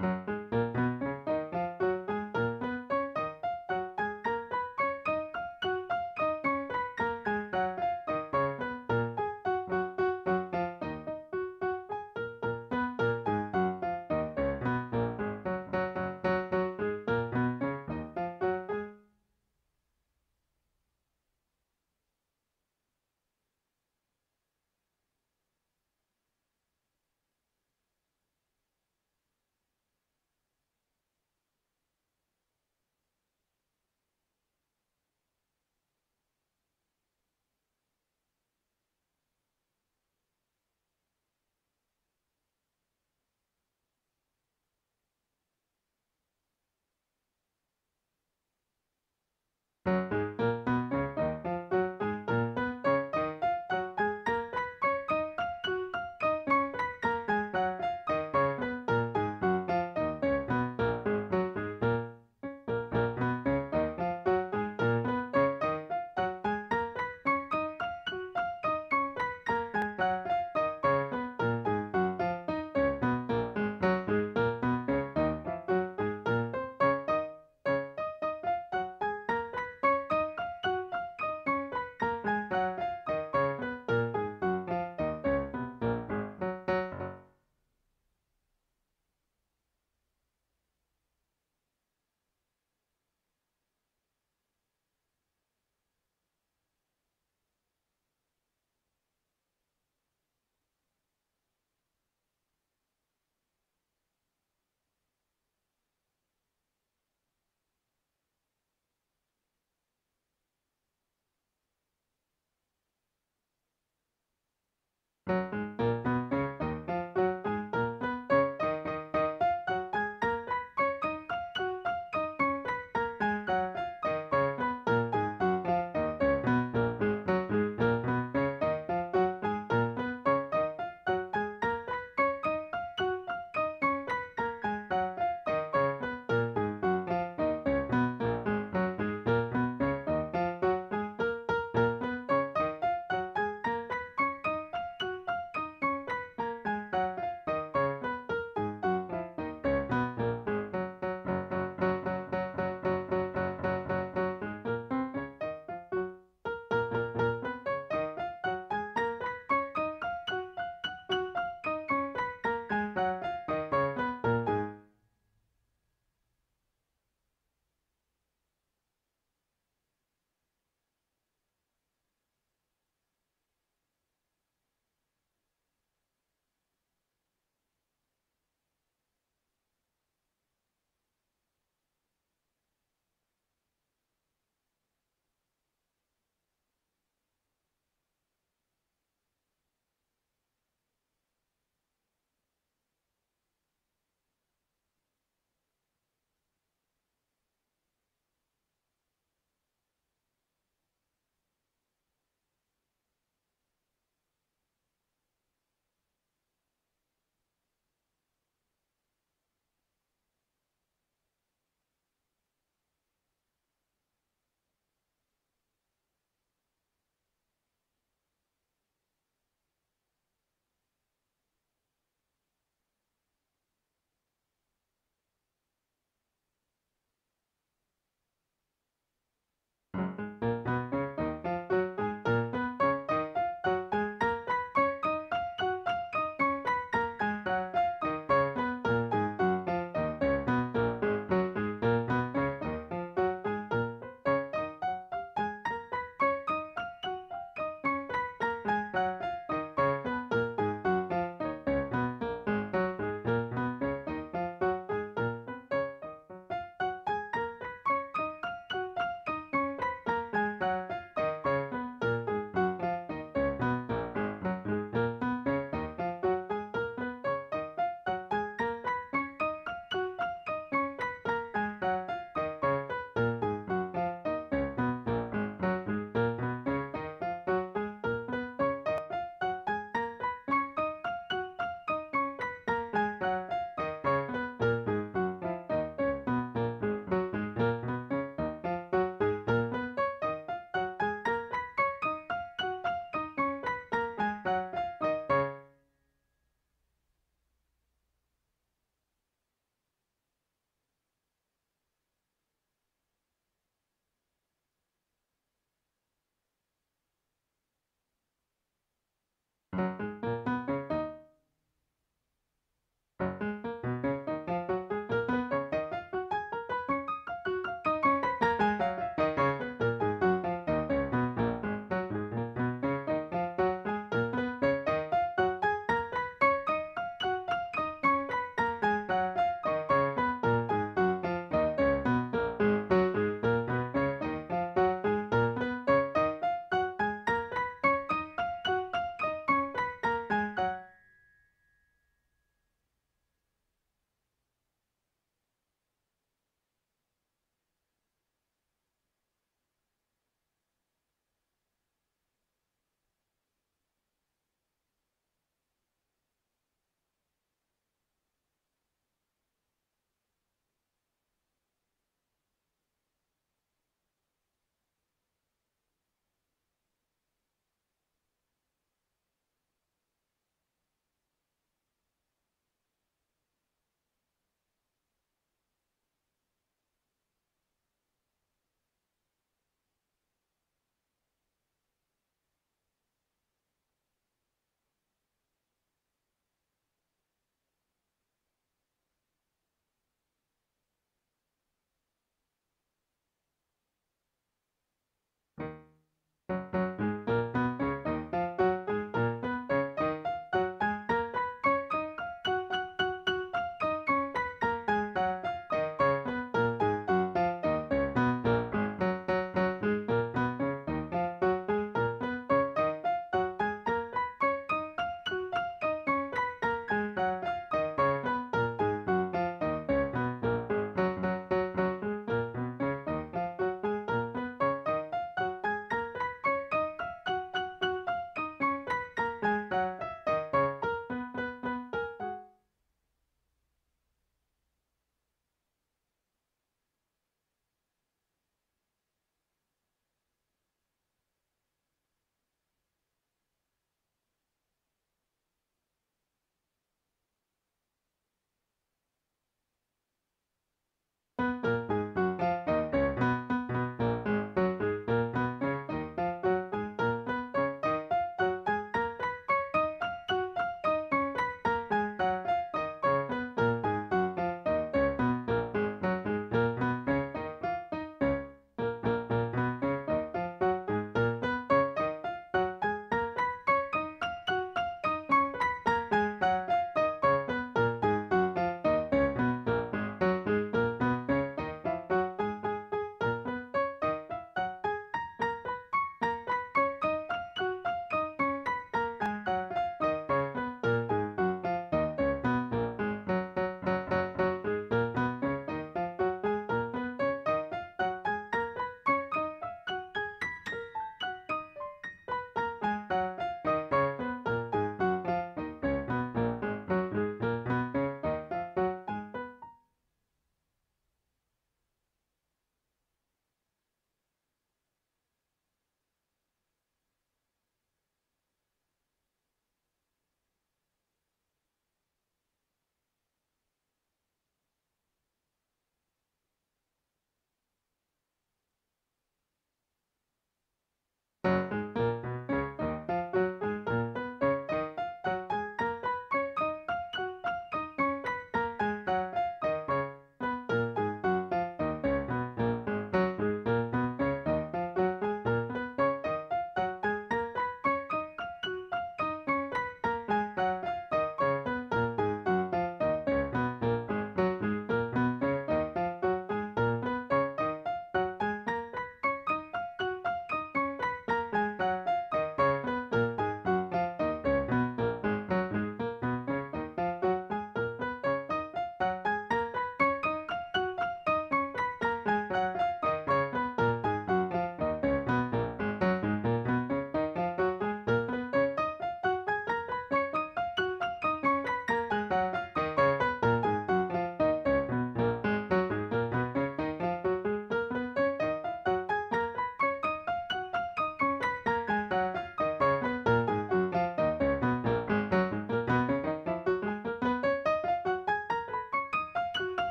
Música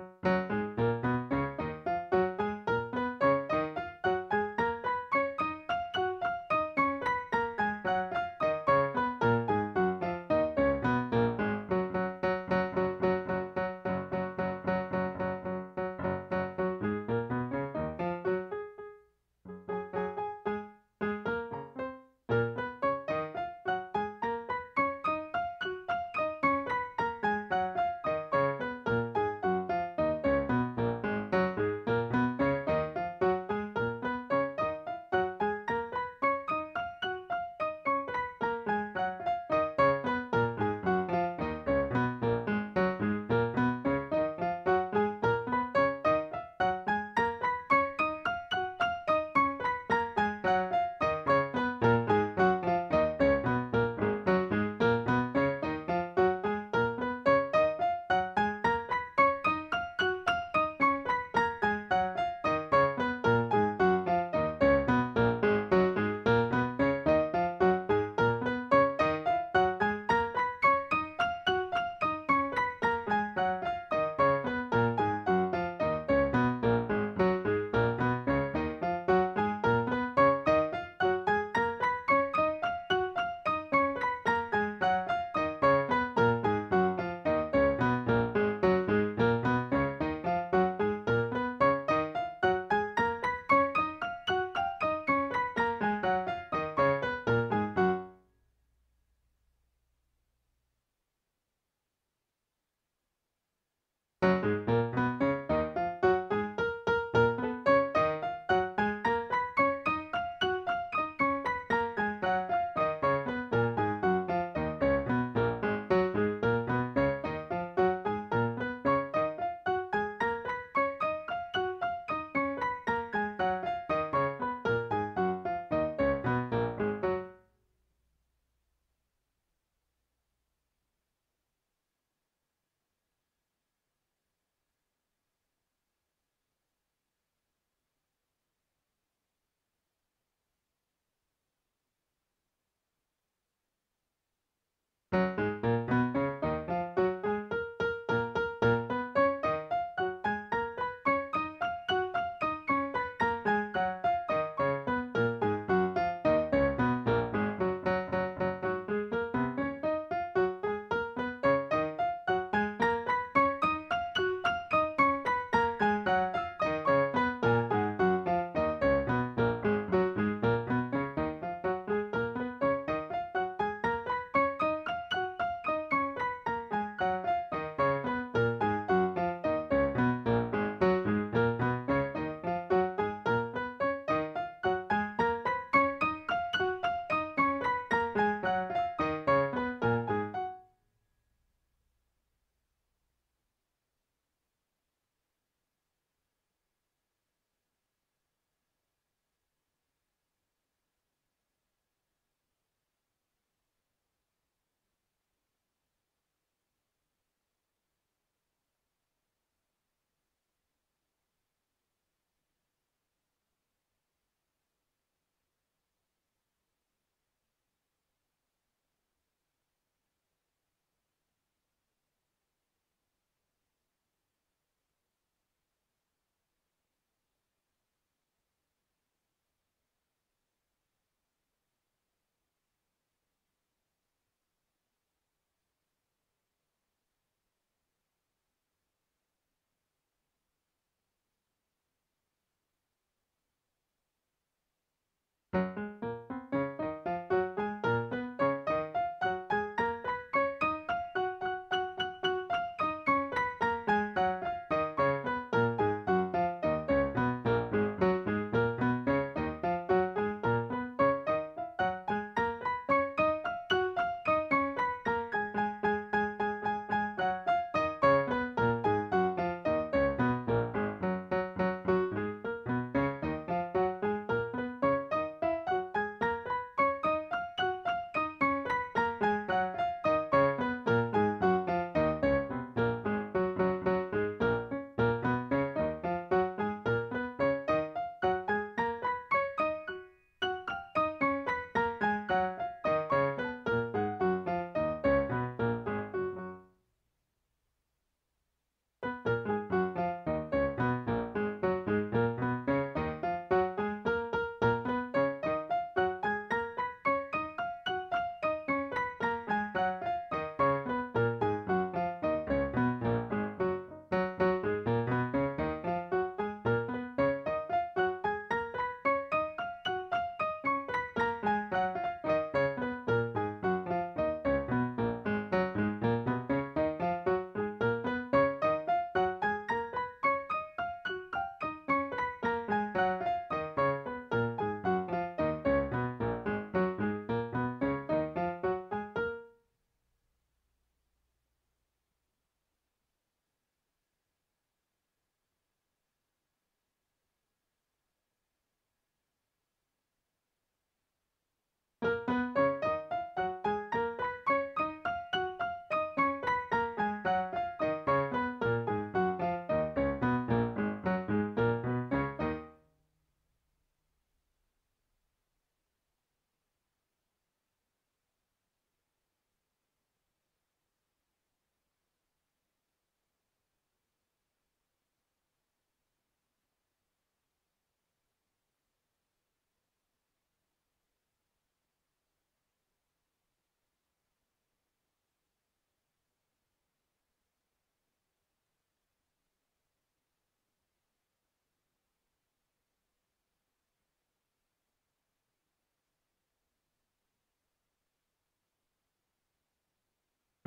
Música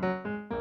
Música